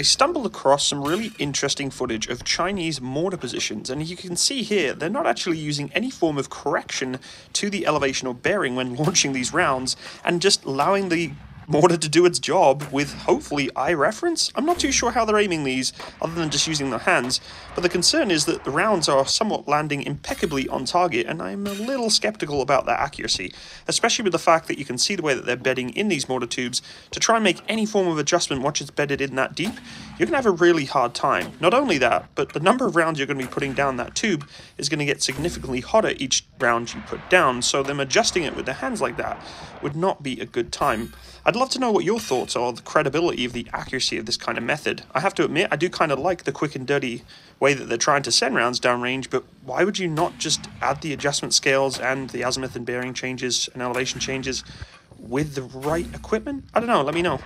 I stumbled across some really interesting footage of Chinese mortar positions, and you can see here they're not actually using any form of correction to the elevation or bearing when launching these rounds, and just allowing the mortar to do its job with hopefully eye reference. I'm not too sure how they're aiming these other than just using their hands, but the concern is that the rounds are somewhat landing impeccably on target and I'm a little skeptical about their accuracy, especially with the fact that you can see the way that they're bedding in these mortar tubes to try and make any form of adjustment once it's bedded in that deep, you're going to have a really hard time. Not only that, but the number of rounds you're going to be putting down that tube is going to get significantly hotter each round you put down, so them adjusting it with their hands like that would not be a good time. I'd love to know what your thoughts are on the credibility of the accuracy of this kind of method. I have to admit, I do kind of like the quick and dirty way that they're trying to send rounds downrange, but why would you not just add the adjustment scales and the azimuth and bearing changes and elevation changes with the right equipment? I don't know, let me know.